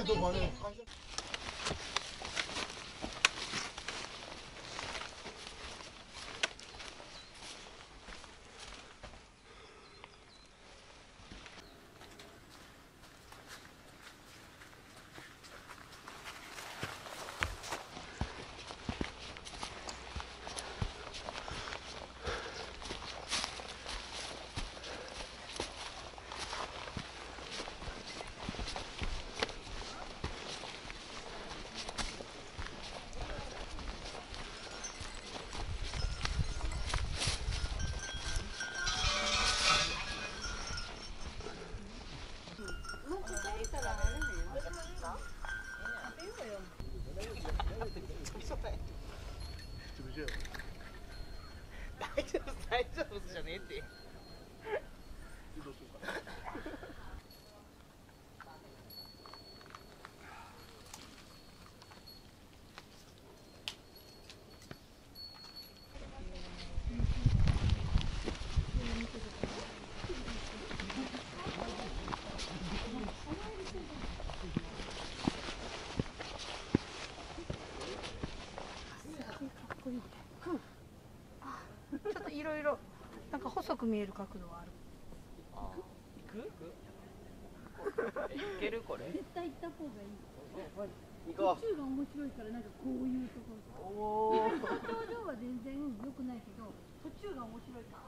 赤いとこはね大丈夫大丈夫じゃねえってちょっといろいろなんか細く見える角度はある。行く？いけるこれ？絶対行った方がいい。行こ途中が面白いからなんかこういうところうおお頂上は全然良くないけど途中が面白いから